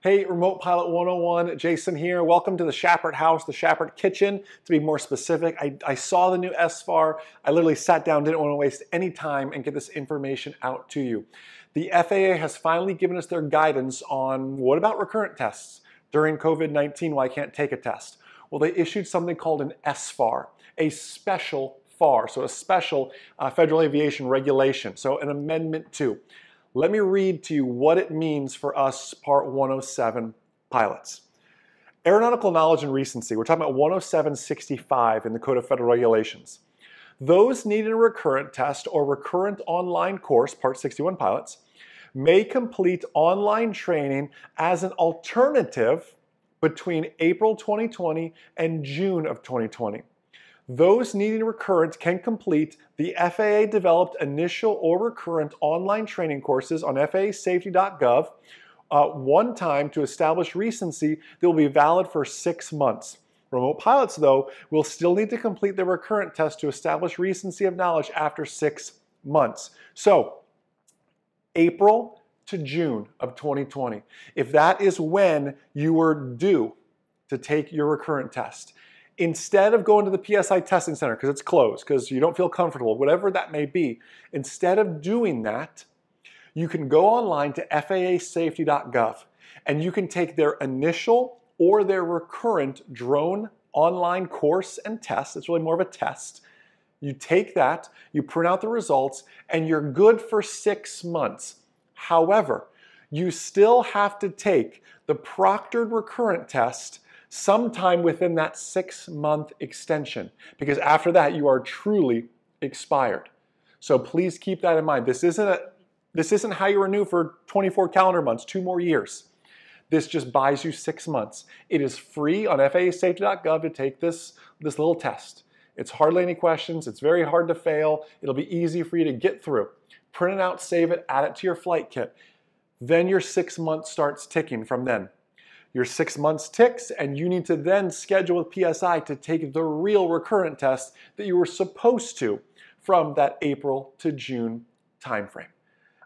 Hey, Remote Pilot 101, Jason here. Welcome to the Schappert House, the Schappert Kitchen. To be more specific, I, I, saw the new SFAR. I literally sat down, didn't want to waste any time and get this information out to you. The FAA has finally given us their guidance on what about recurrent tests during COVID-19 Why can't take a test. Well, they issued something called an SFAR, a special FAR, so a special uh, federal aviation regulation, so an amendment to. Let me read to you what it means for us Part 107 pilots. Aeronautical knowledge and recency, we're talking about 10765 in the Code of Federal Regulations. Those needing a recurrent test or recurrent online course, Part 61 pilots, may complete online training as an alternative between April 2020 and June of 2020. Those needing recurrent can complete the FAA developed initial or recurrent online training courses on FAAsafety.gov uh, one time to establish recency that will be valid for six months. Remote pilots, though, will still need to complete the recurrent test to establish recency of knowledge after six months. So, April to June of 2020, if that is when you were due to take your recurrent test, instead of going to the PSI testing center because it's closed, because you don't feel comfortable, whatever that may be, instead of doing that, you can go online to FAAsafety.gov and you can take their initial or their recurrent drone online course and test. It's really more of a test. You take that, you print out the results, and you're good for six months. However, you still have to take the proctored recurrent test sometime within that six month extension, because after that, you are truly expired. So please keep that in mind. This isn't, a, this isn't how you renew for 24 calendar months, two more years. This just buys you six months. It is free on FAAsafety.gov to take this, this little test. It's hardly any questions. It's very hard to fail. It'll be easy for you to get through. Print it out, save it, add it to your flight kit. Then your six months starts ticking from then. Your six months ticks, and you need to then schedule with PSI to take the real recurrent test that you were supposed to from that April to June timeframe.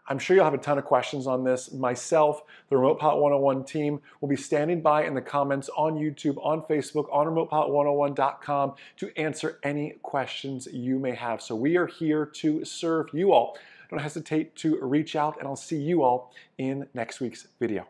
I'm sure you'll have a ton of questions on this. Myself, the Remote Pilot 101 team, will be standing by in the comments on YouTube, on Facebook, on remotepilot101.com to answer any questions you may have. So we are here to serve you all. Don't hesitate to reach out, and I'll see you all in next week's video.